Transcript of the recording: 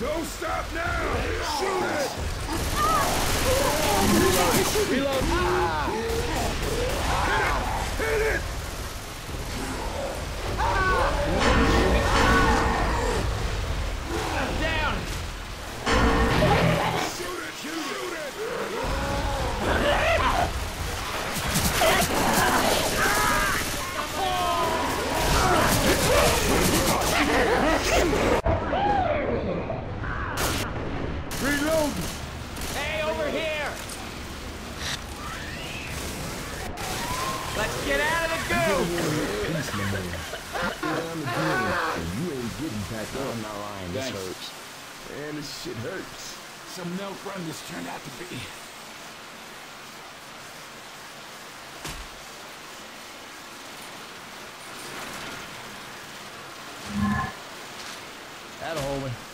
Don't stop now! Shoot it! Reload! Hit you ain't getting back up. I'm this hurts. Man, this shit hurts. Some milk run this turned out to be. That a Holman.